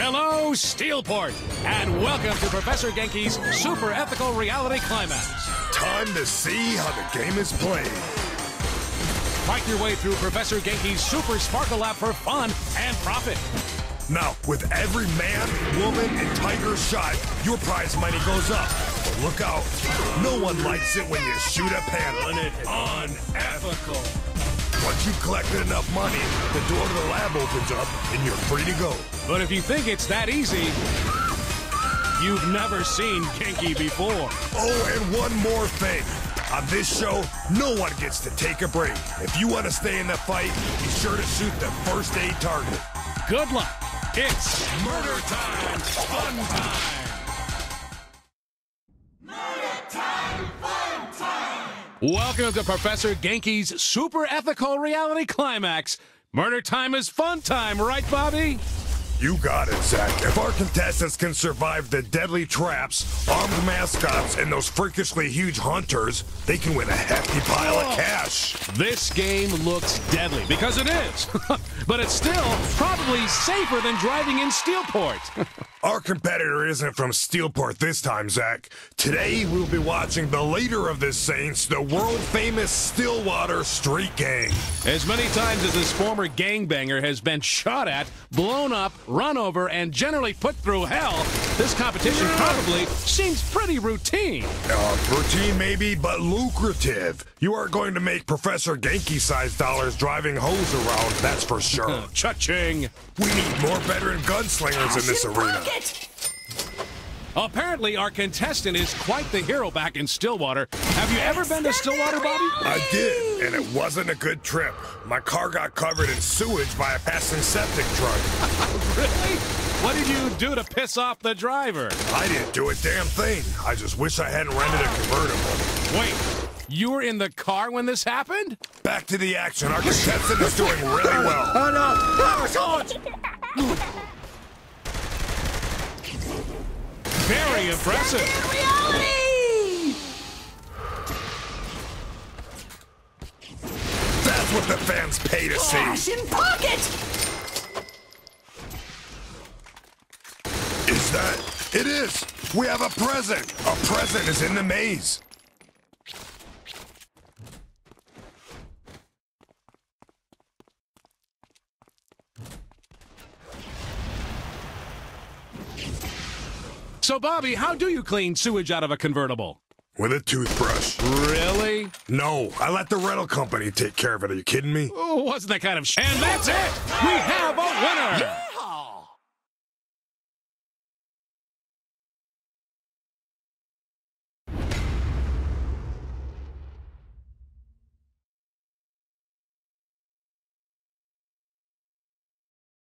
Hello, Steelport, and welcome to Professor Genki's Super Ethical Reality Climax. Time to see how the game is played. Fight your way through Professor Genki's Super Sparkle Lab for fun and profit. Now, with every man, woman, and tiger shot, your prize money goes up. But look out. No one likes it when you shoot a panda. Unethical. Once you've collected enough money, the door to the lab opens up and you're free to go. But if you think it's that easy, you've never seen Genki before. Oh, and one more thing. On this show, no one gets to take a break. If you want to stay in the fight, be sure to shoot the first aid target. Good luck. It's murder time, fun time. Welcome to Professor Genki's Super Ethical Reality Climax. Murder time is fun time, right, Bobby? You got it, Zach. If our contestants can survive the deadly traps, armed mascots, and those freakishly huge hunters, they can win a hefty pile of oh, cash. This game looks deadly because it is, but it's still probably safer than driving in Steelport. Our competitor isn't from Steelport this time, Zach. Today, we'll be watching the leader of the Saints, the world-famous Stillwater Street Gang. as many times as this former gangbanger has been shot at, blown up, run over, and generally put through hell, this competition probably seems pretty routine. Uh, routine maybe, but lucrative. You are going to make Professor Genki-sized dollars driving hoes around, that's for sure. Cha-ching! we need more veteran gunslingers in this arena. Apparently, our contestant is quite the hero back in Stillwater. Have you ever been to Stillwater, Bobby? I did, and it wasn't a good trip. My car got covered in sewage by a passing septic truck. Really? What did you do to piss off the driver? I didn't do a damn thing. I just wish I hadn't rented a convertible. Wait, you were in the car when this happened? Back to the action. Our contestant is doing really well. Oh no! Oh, George! Very impressive. Reality! That's what the fans pay to see. Cash in pocket! Is that? It is. We have a present. A present is in the maze. So, Bobby, how do you clean sewage out of a convertible? With a toothbrush. Really? No, I let the rental company take care of it. Are you kidding me? Oh, wasn't that kind of sh- And that's it! We have a winner!